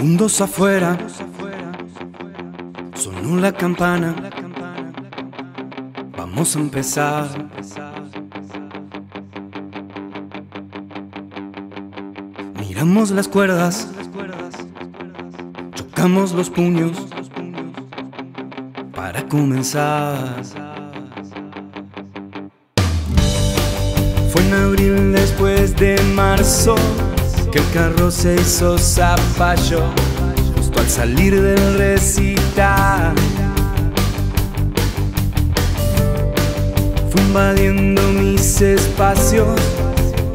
Segundos afuera, sonó la campana. Vamos a empezar. Miramos las cuerdas, chocamos los puños para comenzar. Fue en abril después de marzo que el carro se hizo zapallo justo al salir del recital. Fue invadiendo mis espacios,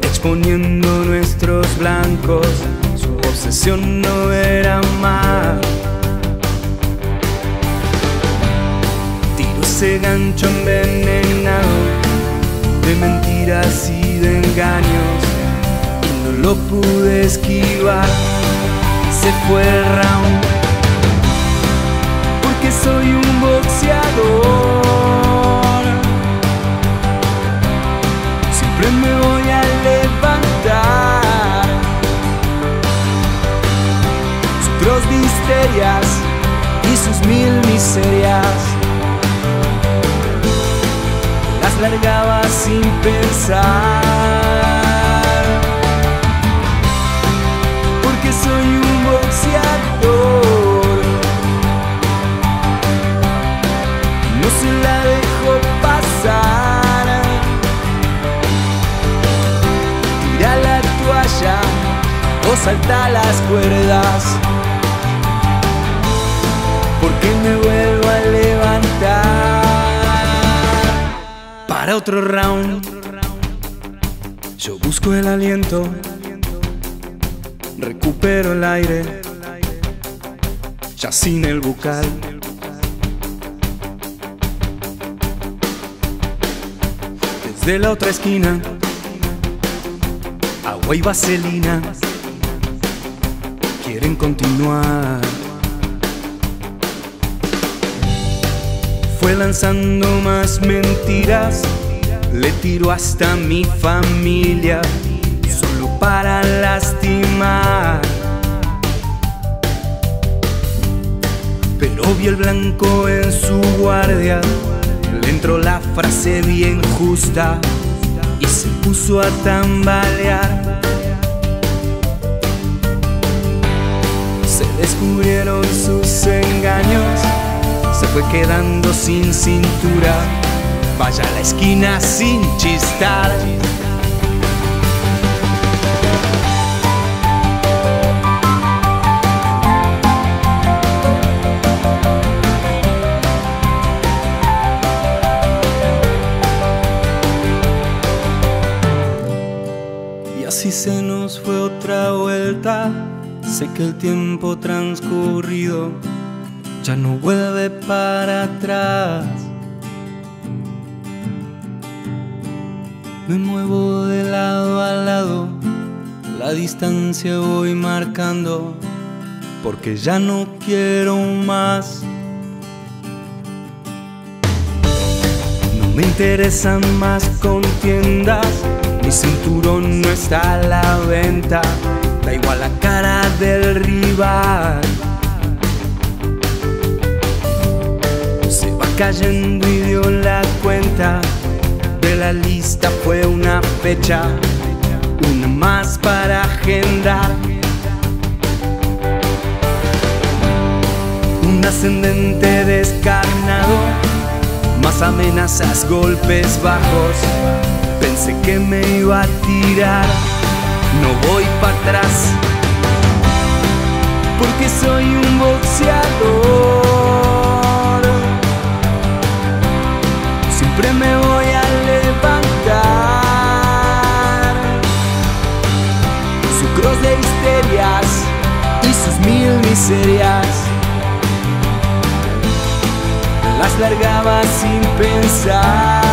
exponiendo nuestros blancos. Su obsesión no era más. Tiro ese gancho envenenado de mentiras y de engaños no lo pude esquivar. Se fue el round porque soy un boxeador. Siempre me voy a levantar. Su cross de histerias y sus mil miserias las largaba sin pensar. Salta las cuerdas. Porque me vuelvo a levantar para otro round. Yo busco el aliento, recupero el aire, ya sin el bucal. Desde la otra esquina, agua y vaselina continuar. fue lanzando más mentiras. Le tiró hasta mi familia, solo para lastimar. Pero vi el blanco en su guardia, le entró la frase bien justa y se puso a tambalear. Descubrieron sus engaños se fue quedando sin cintura. Vaya a la esquina sin chistar. Y así se nos fue otra vuelta. Sé que el tiempo transcurrido ya no vuelve para atrás. Me muevo de lado a lado, la distancia voy marcando, porque ya no quiero más. No me interesan más contiendas, mi cinturón no está a la venta, da igual la cara del rival. cayendo y dio la cuenta de la lista fue una fecha, una más para agendar. Un ascendente descarnado, más amenazas, golpes bajos. Pensé que me iba a tirar, no voy para atrás, porque soy un boxeador. siempre me voy a levantar. Su cross de histerias y sus mil miserias las largaba sin pensar.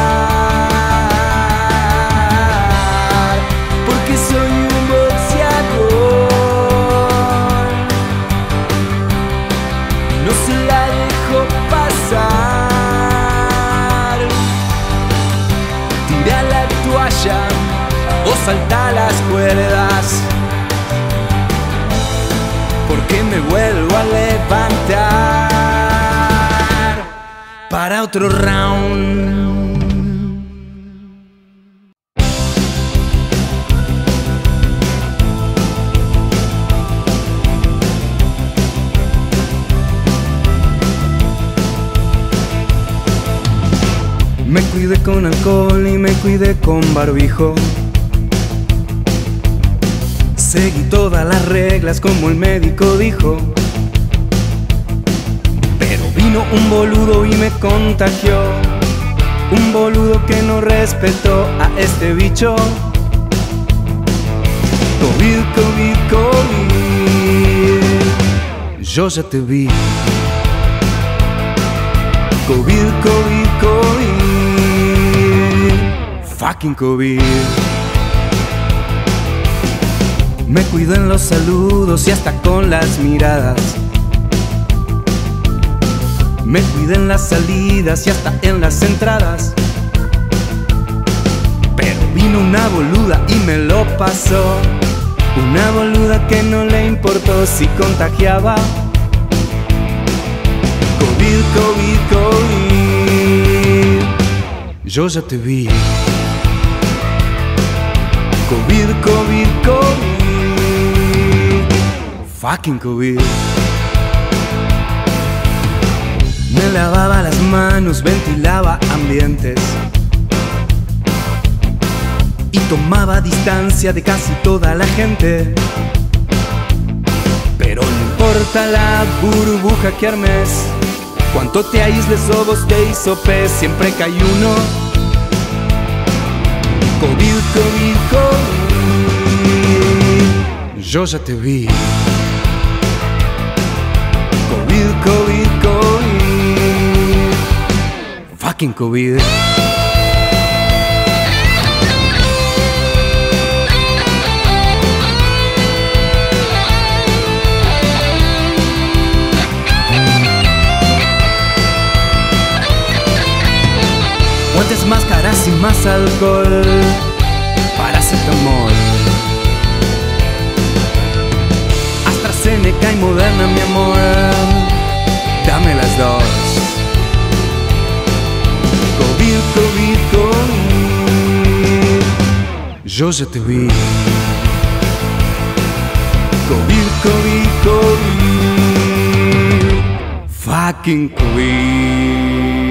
Salta las cuerdas. porque me vuelvo a levantar para otro round. Me cuidé con alcohol y me cuidé con barbijo. Seguí todas las reglas como el médico dijo. Pero vino un boludo y me contagió. Un boludo que no respetó a este bicho. COVID, COVID, COVID. Yo ya te vi. COVID, COVID, COVID. Fucking COVID. Me cuido en los saludos y hasta con las miradas. Me cuido en las salidas y hasta en las entradas. Pero vino una boluda y me lo pasó. Una boluda que no le importó si contagiaba. COVID, COVID, COVID. Yo ya te vi. COVID, COVID, COVID. Fucking COVID. Me lavaba las manos, ventilaba ambientes. Y tomaba distancia de casi toda la gente. Pero no importa la burbuja que armes. Cuanto te aísles o vos te hisopes, siempre hay uno. COVID, COVID, COVID. Yo ya te vi. COVID, COVID, COVID. Fucking COVID. Guantes, máscaras y más alcohol. Paracetamol. AstraZeneca y Moderna, mi amor. Yo ya te vi. COVID, COVID, COVID. Fucking COVID.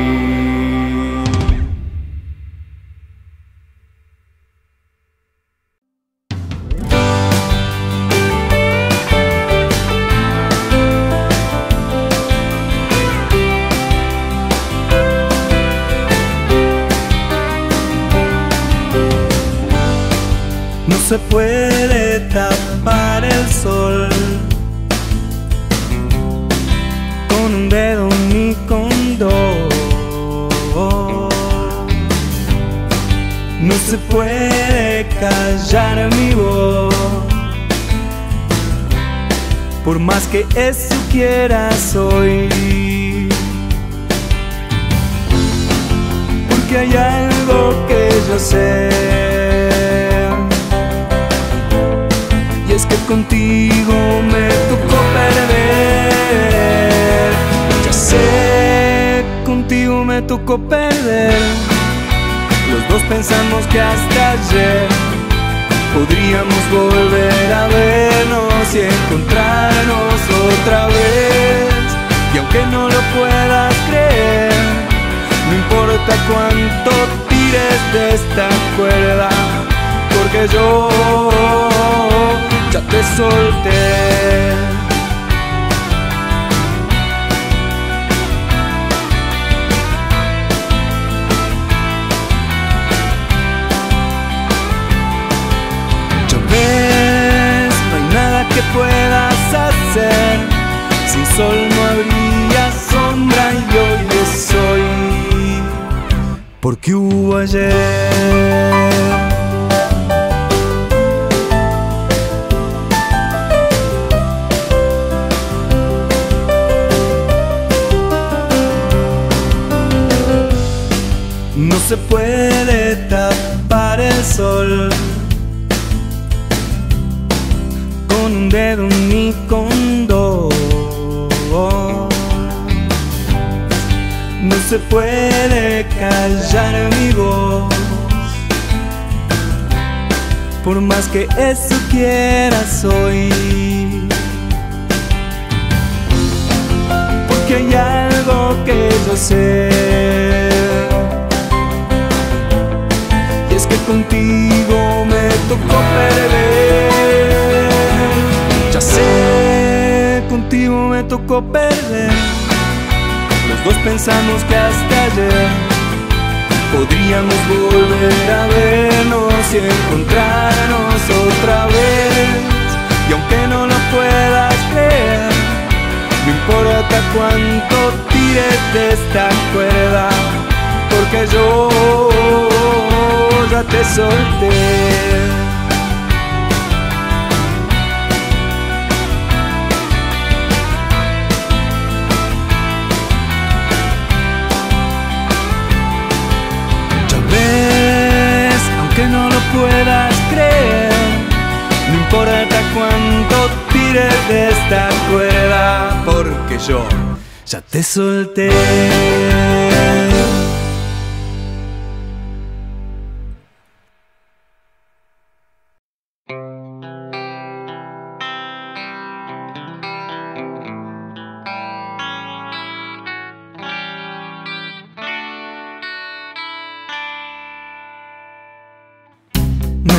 Contigo me tocó perder. Los dos pensamos que hasta ayer podríamos volver a vernos y encontrarnos otra vez. Y aunque no lo puedas creer, no importa cuánto tires de esta cuerda, porque yo ya te solté. No hay nada que puedas hacer. Sin sol no habría sombra y hoy soy. Porque hubo ayer. No se puede tapar el sol dedo ni con. No se puede callar mi voz, por más que eso quieras oír. Porque hay algo que yo sé, y es que contigo me tocó perder. Tocó perder. Los dos pensamos que hasta ayer podríamos volver a vernos y encontrarnos otra vez. Y aunque no lo puedas creer, no importa cuánto tires de esta cuerda, porque yo ya te solté. Aunque no lo puedas creer, no importa cuánto tires de esta cuerda, porque yo ya te solté.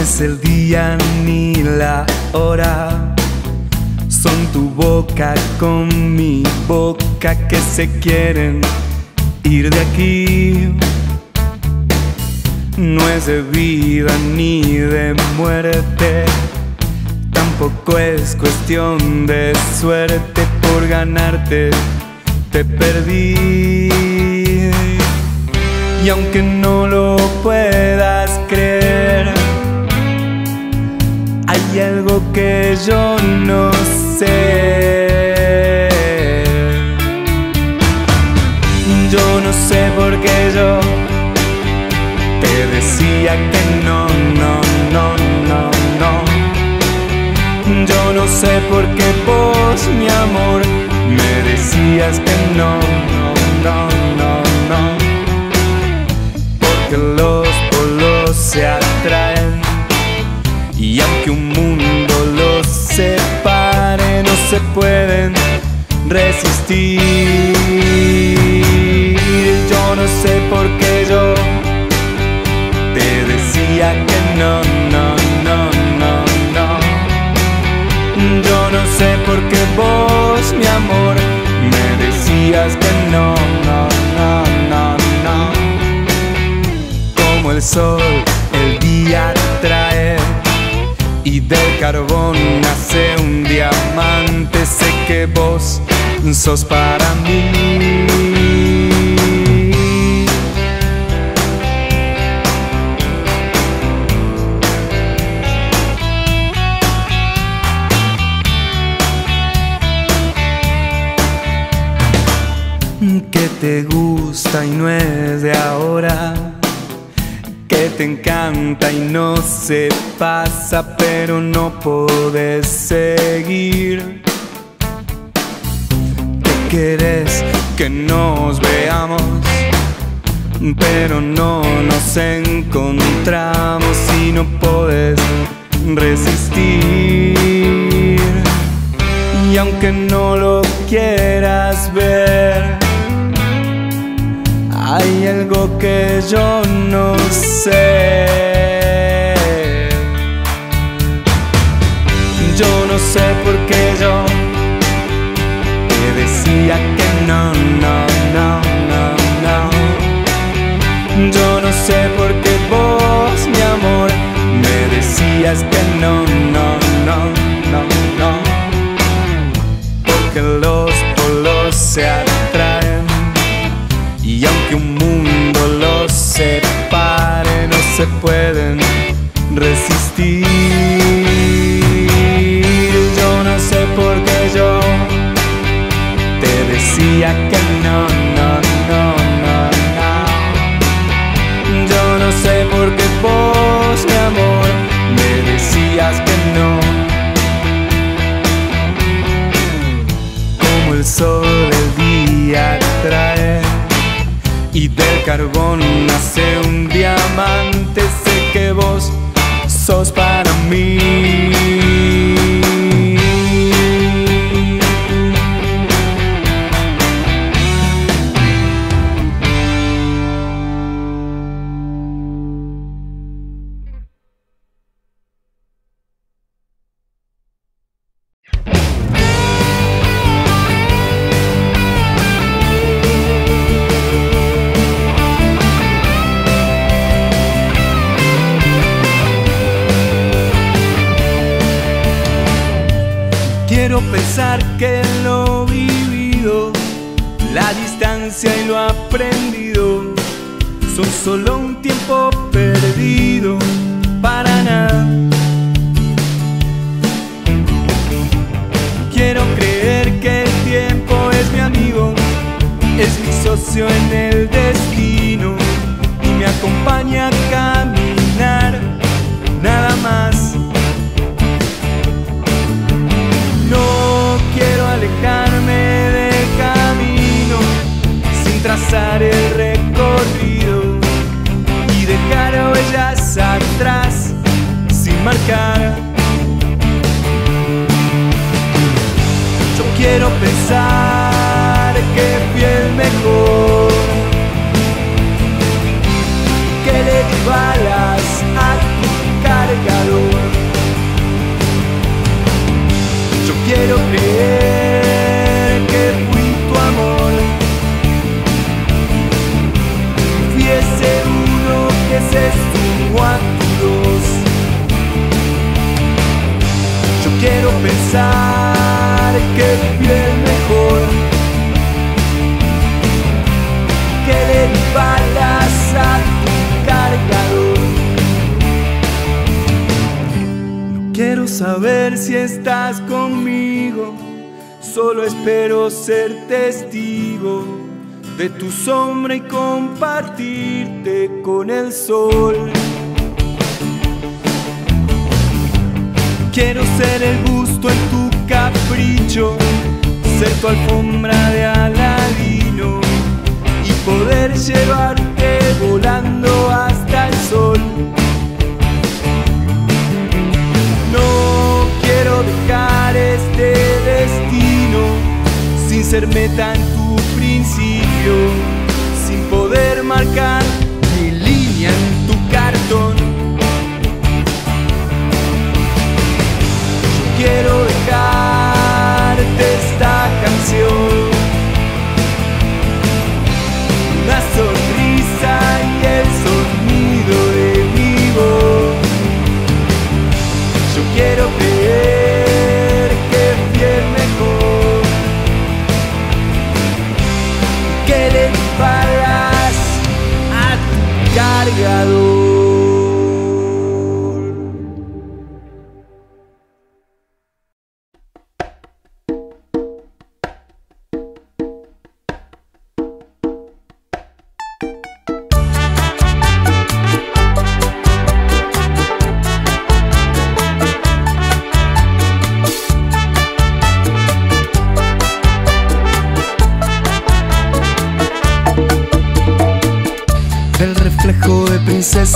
Es el día ni la hora, son tu boca con mi boca que se quieren ir de aquí. No es de vida ni de muerte, tampoco es cuestión de suerte por ganarte, te perdí. Y aunque no lo puedas hay algo que yo no sé. Yo no sé por qué yo te decía que no, no, no, no, no. Yo no sé por qué vos, mi amor, me decías que no, no, no, no, no. Porque los polos se atraen y pueden resistir. Yo no sé por qué yo te decía que no, no, no, no, no. Yo no sé por qué vos, mi amor, me decías que no, no, no, no, no. Como el sol, carbón nace un diamante. Sé que vos sos para mí. Que te gusta y no es de ahora te encanta y no se pasa, pero no puedes seguir. Que quieres que nos veamos, pero no nos encontramos y no puedes resistir. Y aunque no lo quieras ver, hay algo que yo no sé. Yo no sé por qué yo te decía que no, no, no, no, no. Yo no sé por qué vos, mi amor, me decías que no, no, no, no, no. Porque los polos se. Un mundo los separe, no se pueden resistir. Yo no sé por qué yo te decía que no, carbón nace un diamante, sé que vos sos para mí. Pensar que fui el mejor, que le di a tu cargador. Yo quiero creer que fui tu amor. Fui ese uno que se sumó a tu dos. Yo quiero pensar que fui el mejor. Que le balas a tu cargador. Quiero saber si estás conmigo, solo espero ser testigo de tu sombra y compartirte con el sol. Quiero ser el gusto en tu capricho, ser tu alfombra de aladino y poder llevarte volando hasta el sol. No quiero dejar este destino sin ser meta en tu principio, sin poder marcar mi línea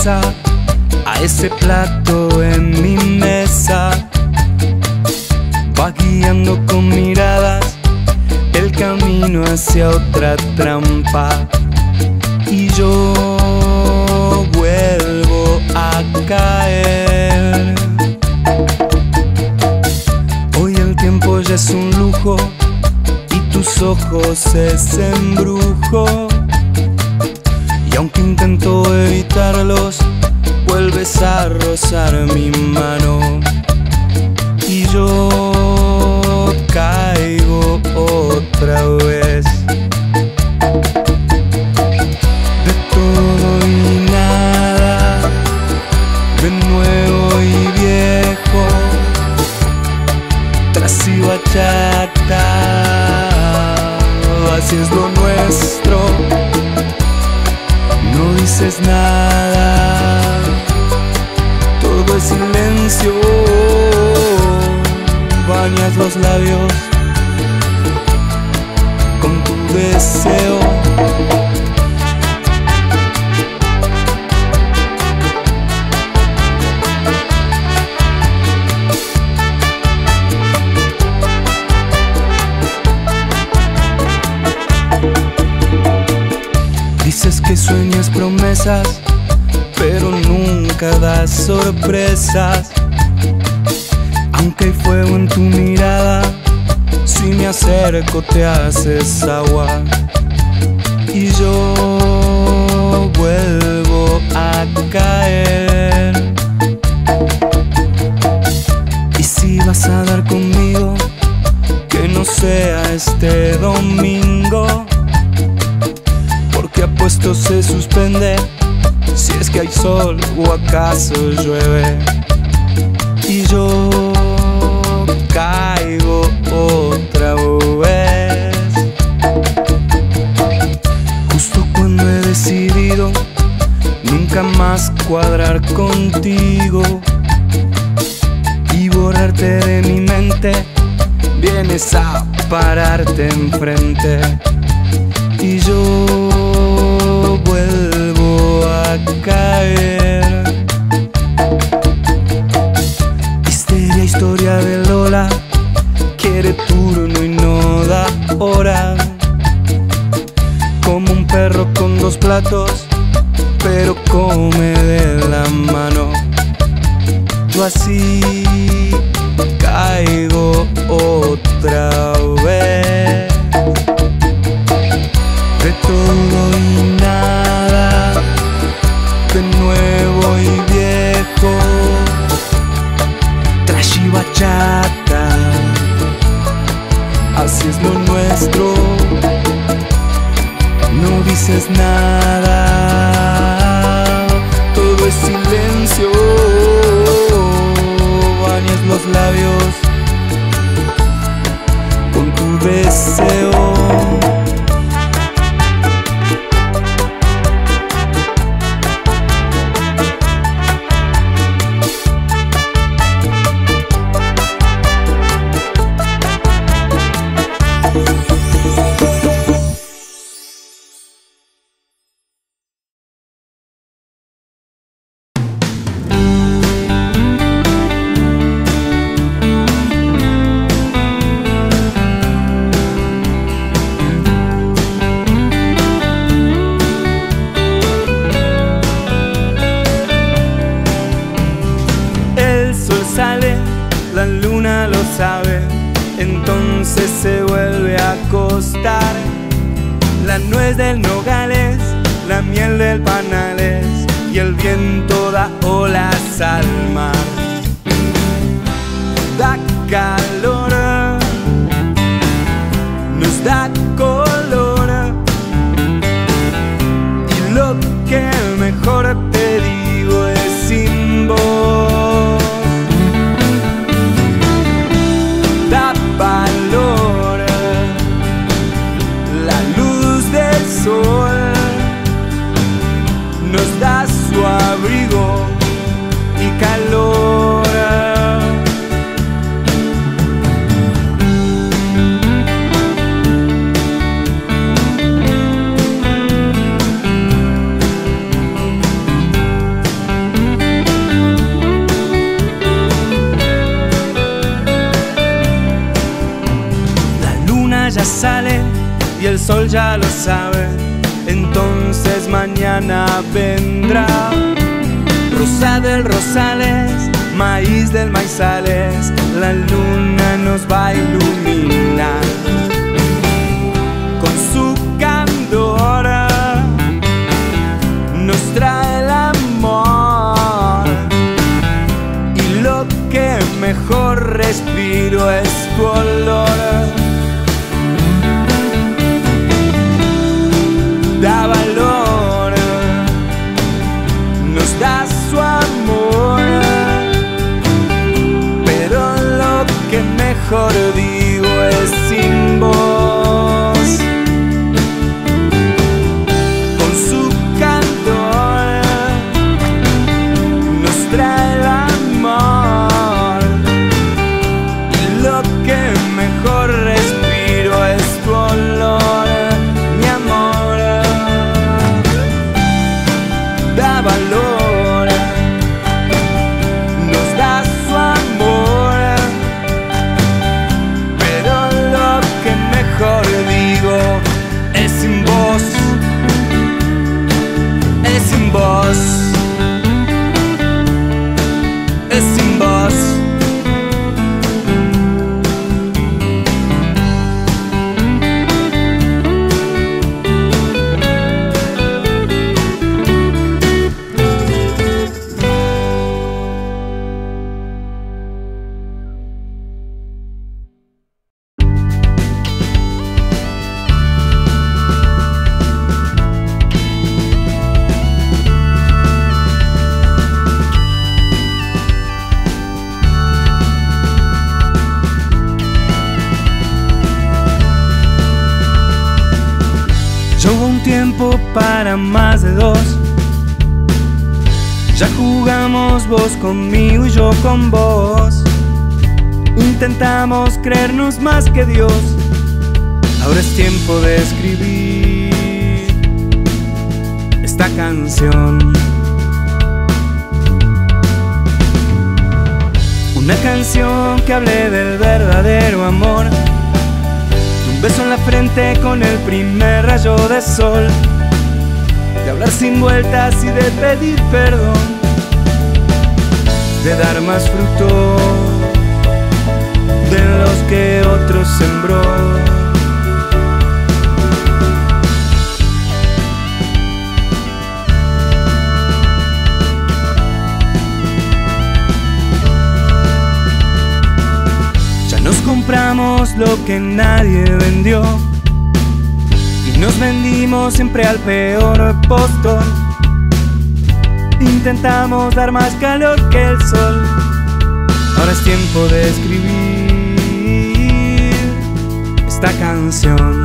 a ese plato en mi mesa. Va guiando con miradas el camino hacia otra trampa. Y yo vuelvo a caer. Hoy el tiempo ya es un lujo y tus ojos es embrujo. Pero nunca das sorpresas. Aunque hay fuego en tu mirada, si me acerco te haces agua. Y yo vuelvo a caer. Y si vas a dar conmigo, que no sea este domingo. Porque apuesto se suspende si es que hay sol o acaso llueve. Y yo caigo otra vez. Justo cuando he decidido nunca más cuadrar contigo y borrarte de mi mente, vienes a pararte enfrente y yo caer. Histeria, historia de Lola, quiere turno y no da hora. Como un perro con dos platos, pero come de la mano. Yo así sale, la luna lo sabe, entonces se vuelve a acostar. La nuez del nogales, la miel del panales y el viento da olas al mar. Da calor, nos da color y lo que mejor lo sabe. Entonces mañana vendrá. Rosa del Rosales, maíz del maizales, la luna nos va a iluminar. Con vos. Intentamos creernos más que Dios. Ahora es tiempo de escribir esta canción. Una canción que hable del verdadero amor. Un beso en la frente con el primer rayo de sol. De hablar sin vueltas y de pedir perdón. De dar más fruto de los que otros sembró. Nos compramos lo que nadie vendió y nos vendimos siempre al peor postor. Intentamos dar más calor que el sol. Ahora es tiempo de escribir esta canción.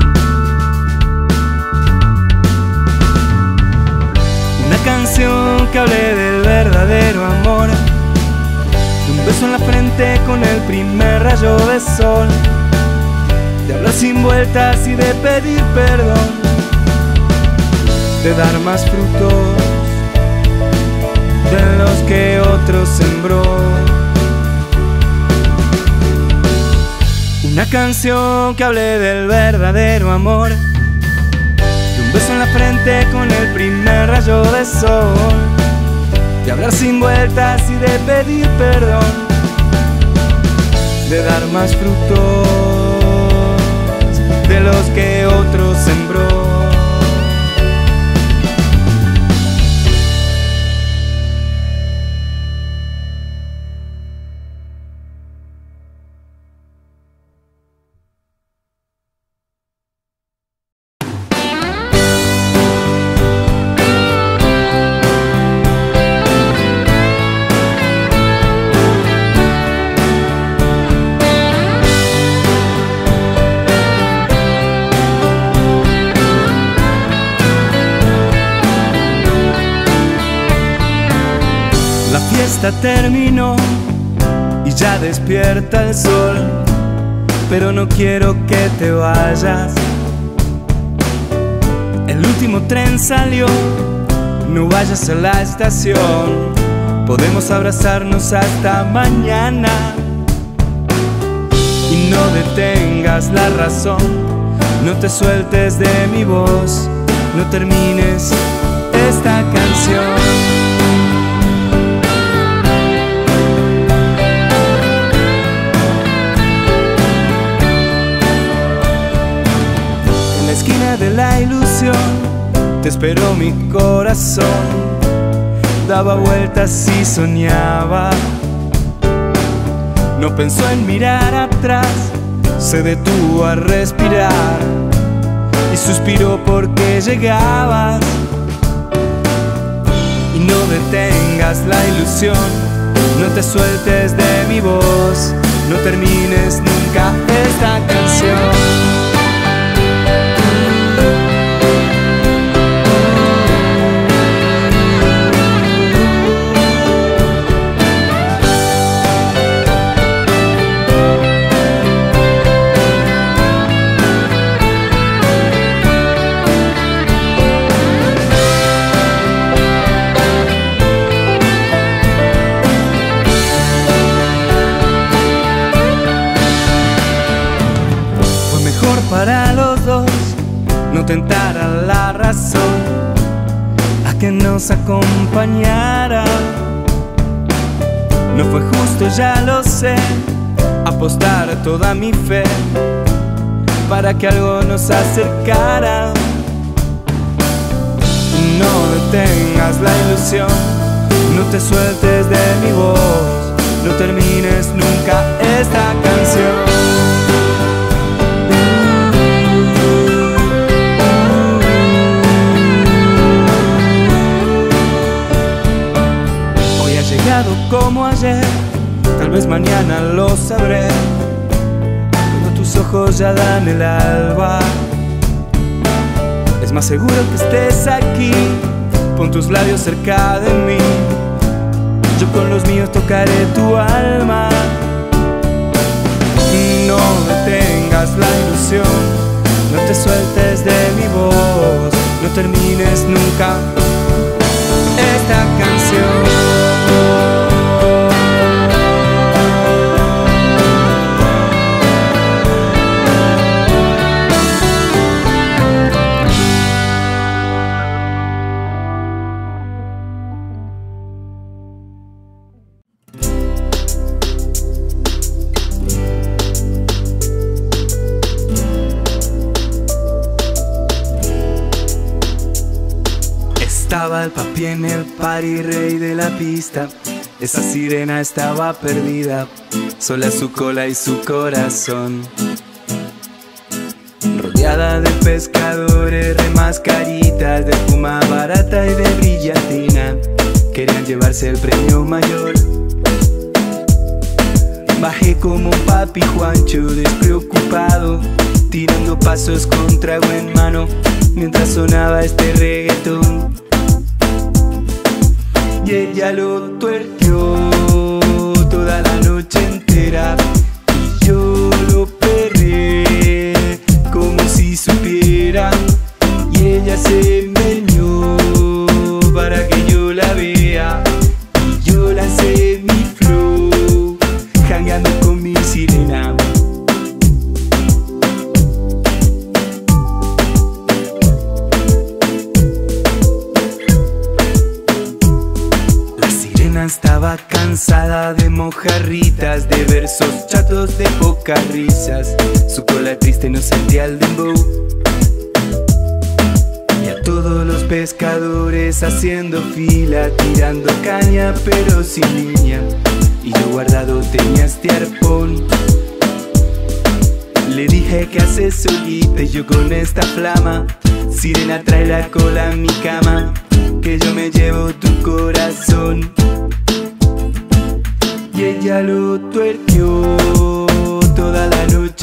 Una canción que hable del verdadero amor un beso en la frente con el primer rayo de sol. De hablar sin vueltas y de pedir perdón. De dar más frutos de los que otros sembró. Una canción que hable del verdadero amor. De un beso en la frente con el primer rayo de sol de hablar sin vueltas y de pedir perdón, de dar más frutos de los que otros sembró. Terminó y ya despierta el sol, pero no quiero que te vayas. El último tren salió, no vayas a la estación, podemos abrazarnos hasta mañana. Y no detengas la razón, no te sueltes de mi voz, no termines esta canción. De la ilusión te esperó mi corazón. Daba vueltas y soñaba. No pensó en mirar atrás, se detuvo a respirar y suspiró porque llegabas. Y no detengas la ilusión, no te sueltes de mi voz, no termines nunca esta canción. Acompañara. No fue justo, ya lo sé, apostar toda mi fe para que algo nos acercara. No detengas la ilusión, no te sueltes de mi voz, no termines nunca esta canción. Como ayer, tal vez mañana lo sabré. Cuando tus ojos ya dan el alba, es más seguro que estés aquí, pon tus labios cerca de mí. Yo con los míos tocaré tu alma. No detengas la ilusión, no te sueltes de mi voz, no termines nunca esta canción. En el party rey de la pista. Esa sirena estaba perdida, sola su cola y su corazón. Rodeada de pescadores, de mascaritas, de fuma barata y de brillantina, querían llevarse el premio mayor. Bajé como un papi Juancho despreocupado, tirando pasos con trago en mano, mientras sonaba este reggaetón y ella lo tuerqueó toda la noche entera. Y yo lo perré como si supiera y ella se cola triste no sentía el dembow. Y a todos los pescadores haciendo fila, tirando caña pero sin niña. Y yo guardado tenía este arpón. Le dije que hace solita y yo con esta flama. Sirena trae la cola a mi cama, que yo me llevo tu corazón. Y ella lo tuerqueó toda la noche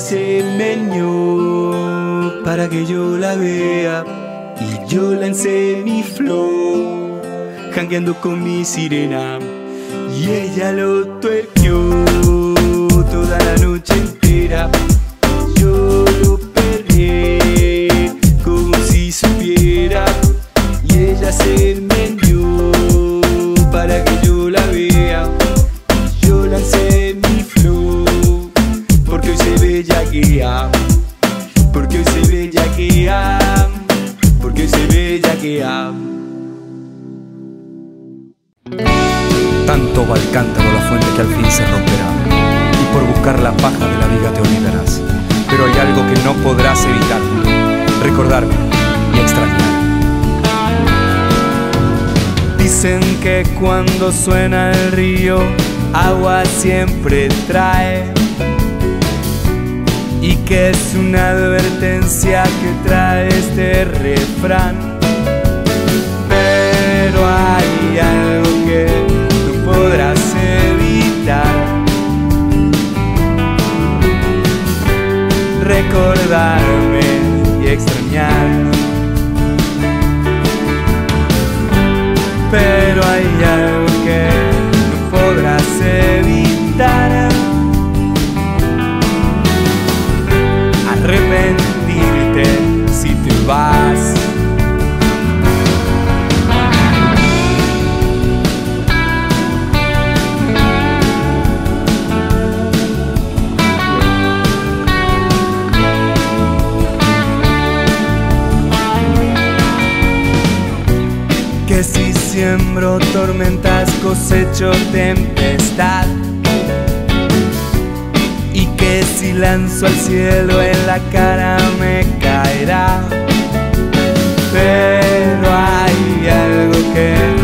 se meñó para que yo la vea y yo lancé mi flow jangueando con mi sirena y ella lo tuerqueó toda la noche entera. Yo lo perreé como si supiera y ella se cuando suena el río, agua siempre trae. Y que es una advertencia que trae este refrán. Pero hay algo que no podrás evitar. Recordarme y extrañar. Que si siembro tormentas cosecho tempestad y que si lanzo al cielo en la cara me caerá. Algo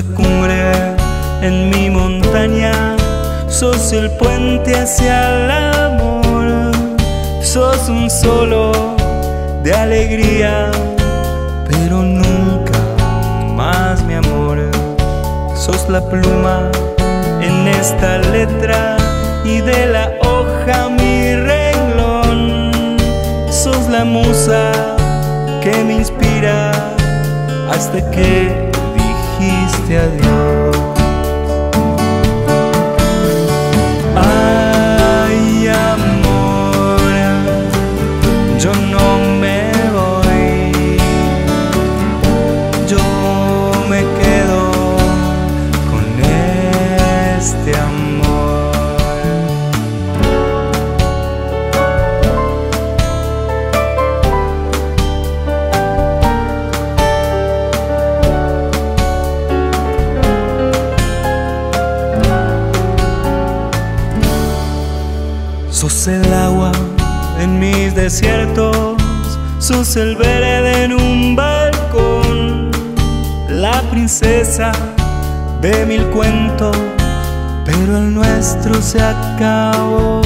la cumbre en mi montaña, sos el puente hacia el amor, sos un solo de alegría, pero nunca más mi amor. Sos la pluma en esta letra y de la hoja mi renglón. Sos la musa que me inspira hasta que dijiste adiós. Sos el verde en un balcón, la princesa de mil cuentos, pero el nuestro se acabó.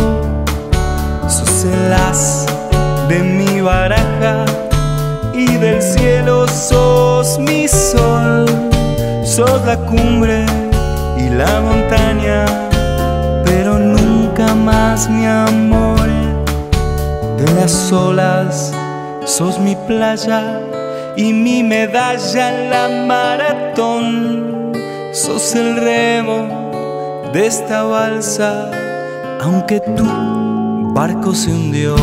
Sos el as de mi baraja y del cielo sos mi sol, sos la cumbre y la montaña pero nunca más mi amor. De las olas sos mi playa y mi medalla en la maratón. Sos el remo de esta balsa, aunque tu barco se hundió.